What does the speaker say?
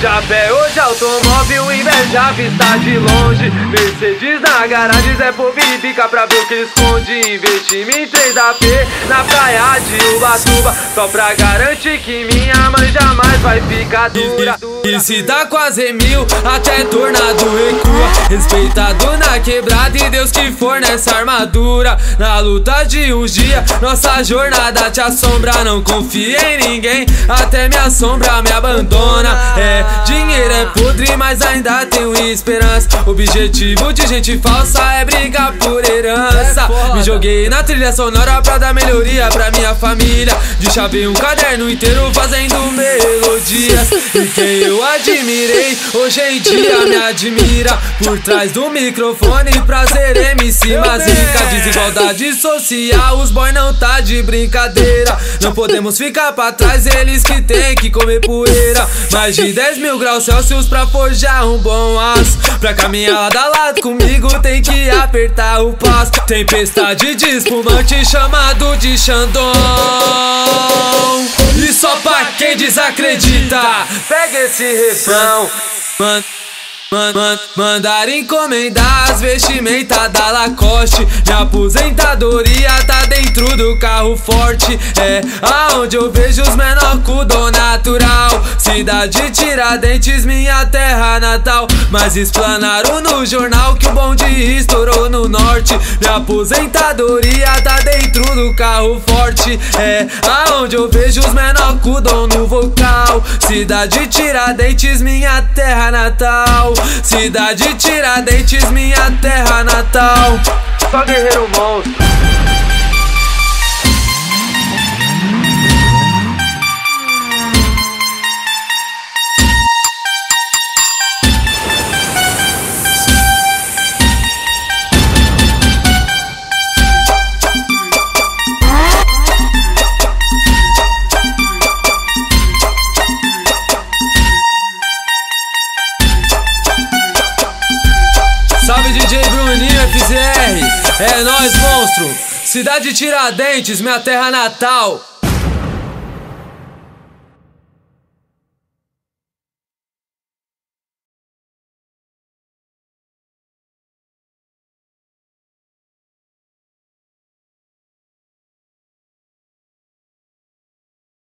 Chapéu hoje automóvel, inveja vista de longe. Mercedes na garagem, Zé e pica pra ver o que esconde. Investimento em 3 AP na praia de Ubatuba. Só pra garantir que minha mãe jamais vai ficar dura E se dá quase mil, até tornado recua Respeitado na quebrada e Deus que for nessa armadura Na luta de uns dias, nossa jornada te assombra Não confia em ninguém, até minha sombra me abandona É Dinheiro é podre, mas ainda tenho esperança. Objetivo de gente falsa é brigar por herança. Me joguei na trilha sonora pra dar melhoria pra minha família. De chave um caderno inteiro fazendo melodias. E quem eu admirei, hoje em dia me admira. Por trás do microfone, prazer MC, rica desigualdade social. Os boy não tá de brincadeira. Não podemos ficar pra trás, eles que tem que comer poeira. Mais de 10 mil graus Celsius pra forjar um bom aço Pra caminhar lado a lado comigo tem que apertar o passo Tempestade de espumante chamado de Xandão Só pra quem desacredita Pega esse refrão. Man Man, man, mandar encomendar as vestimentas da Lacoste. Minha aposentadoria tá dentro do carro forte. É aonde eu vejo os menor natural. Cidade Tiradentes, minha terra natal. Mas explanaram no jornal que o bonde estourou no norte. Minha aposentadoria tá dentro do carro forte. É aonde eu vejo os menor com dom no vocal. Cidade Tiradentes, minha terra natal. Cidade Tiradentes, minha terra natal. Só guerreiro monstro Salve DJ Bruninho FZR, é nóis monstro. Cidade Tiradentes, minha terra natal